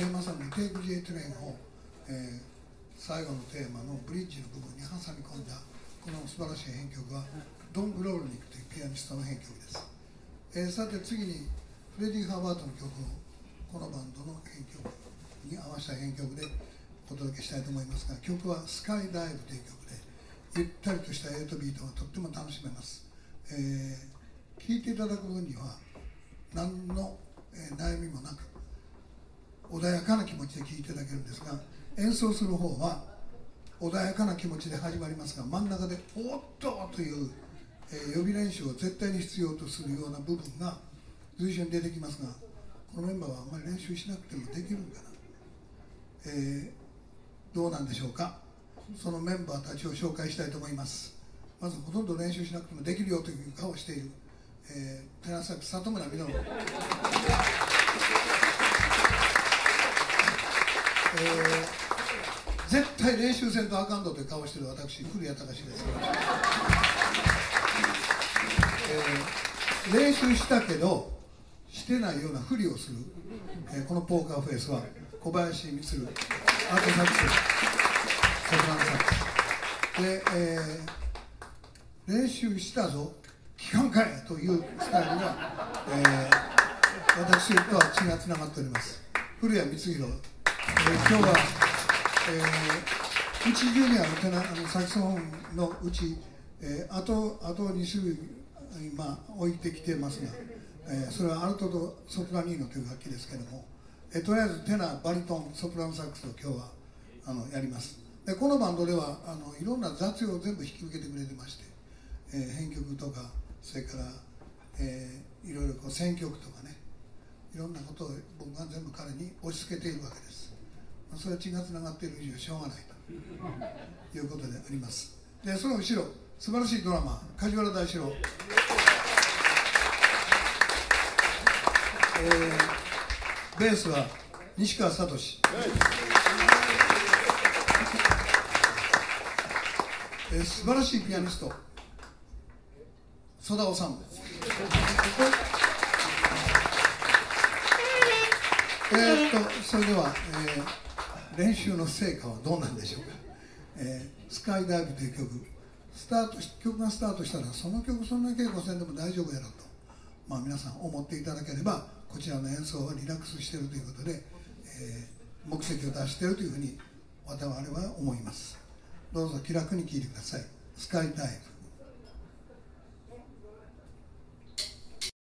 「J トレインを、えー、最後のテーマのブリッジの部分に挟み込んだこの素晴らしい編曲はドン・グロールニックというピアニストの編曲です、えー、さて次にフレディ・ハーバートの曲をこのバンドの編曲に合わせた編曲でお届けしたいと思いますが曲は「スカイダイブ」という曲でゆったりとした8ビートがとっても楽しめます、えー、聴いていただく分には何の、えー、悩みもなく穏やかな気持ちで聴いていただけるんですが演奏する方は穏やかな気持ちで始まりますが真ん中で「おっと!」という、えー、予備練習を絶対に必要とするような部分が随所に出てきますがこのメンバーはあんまり練習しなくてもできるんかな、えー、どうなんでしょうか。そのメンバーたちを紹介したいと思います。まずほとんど練習しなくてもできるよという顔をしている、えー、寺崎里村美濃。えー、絶対練習せんとあかんという顔してる私古谷隆です、えー、練習したけどしてないようなふりをする、えー、このポーカーフェイスは小林光。アートサックスソフランサックスで、えー、練習したぞ期間かいというスタイルが、えー、私とは血がつながっております。古谷光弘えー、今日は、え、うち中にあるテナあのサクソフォンのうち、えー、あとあと2種類今置いてきてますが、えー、それはアルトとソプラニーノという楽器ですけれども、えー、とりあえずテナバリトンソプラノサックスを今日はあのやります。でこのバンドではあのいろんな雑用を全部引き受けてくれてまして、えー、編曲とかそれから、えー、いろいろこう選曲とかねいろんなことを僕が全部彼に押し付けているわけです。それは血がつながっている以上しょうがないということであります。でその後ろ素晴らしいドラマ梶原大志郎、えー、ベースは西川聡。えー、素晴らしいピアニスト。曽田治えー、っとそれでは、えー練習の成果はどうなんでしょうか、えー、スカイダイブという曲。スタート曲がスタートしたらその曲そんな稽古せんでも大丈夫やろと、まあ、皆さん思っていただければこちらの演奏はリラックスしているということで、えー、目的を出しているというふうに我々は思います。どうぞ気楽に聴いてください。スカイダイブ。